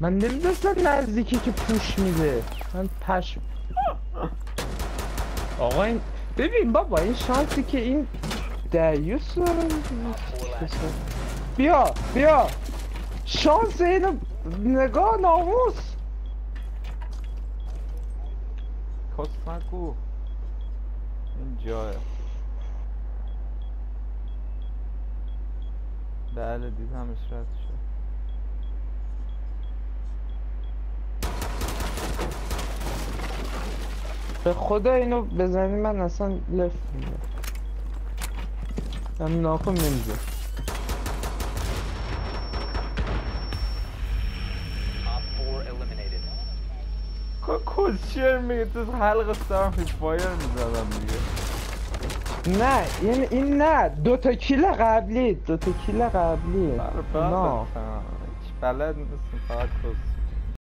من نمی‌دونستم نزدیکی که پوش میده. من پش آقا این ببین بابا این شانسی که این داره بیا بیا. شانس اینو نگاه ناموس. کس نگو. این جاه. بله دیدمش رد شد. به خدا اینو بزنی من اصلا لفت میده من ناکن نمیده Op 4 eliminated. کسشر میگه تو حلق فی فایر می‌زدم دیگه. نه این این نه دو تا کیل قبلی دو تا کیل قبلی. بله نه. بله هیچ بلد نیستم فقط